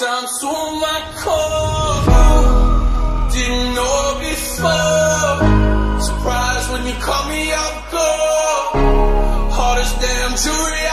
Sounds to Surprise when you call me up, girl. Hardest damn jury.